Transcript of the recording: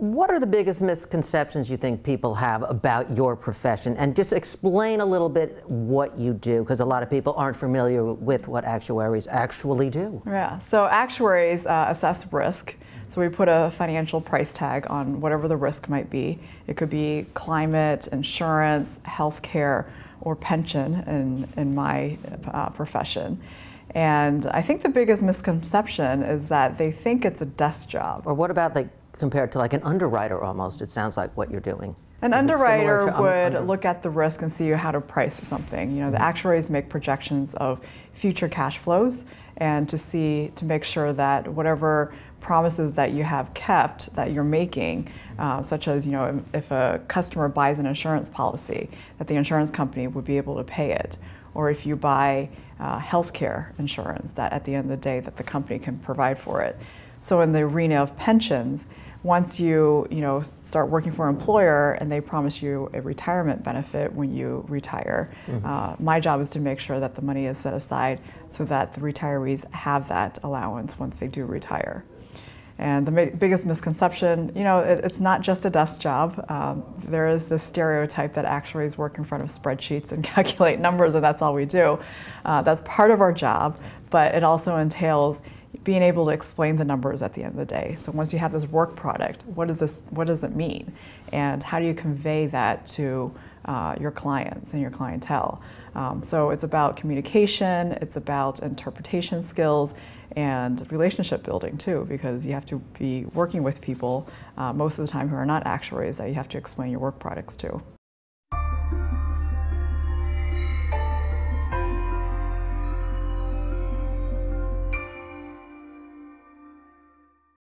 What are the biggest misconceptions you think people have about your profession? And just explain a little bit what you do, because a lot of people aren't familiar with what actuaries actually do. Yeah, so actuaries uh, assess risk. So we put a financial price tag on whatever the risk might be. It could be climate, insurance, healthcare, or pension in, in my uh, profession. And I think the biggest misconception is that they think it's a desk job. Or what about like compared to like an underwriter almost? It sounds like what you're doing. An Is underwriter would under look at the risk and see how to price something. You know, the mm-hmm. actuaries make projections of future cash flows and to see to make sure that whatever promises that you have kept that you're making, uh, such as you know if a customer buys an insurance policy, that the insurance company would be able to pay it, or if you buy uh, healthcare insurance, that at the end of the day that the company can provide for it. So in the arena of pensions, once you you know start working for an employer and they promise you a retirement benefit when you retire, mm-hmm. uh, my job is to make sure that the money is set aside so that the retirees have that allowance once they do retire. And the biggest misconception, you know, it, it's not just a desk job. Um, there is this stereotype that actuaries work in front of spreadsheets and calculate numbers, and that's all we do. Uh, that's part of our job, but it also entails being able to explain the numbers at the end of the day. So once you have this work product, what does this what does it mean, and how do you convey that to uh, your clients and your clientele? Um, so it's about communication, it's about interpretation skills, and relationship building too, because you have to be working with people uh, most of the time who are not actuaries that you have to explain your work products to.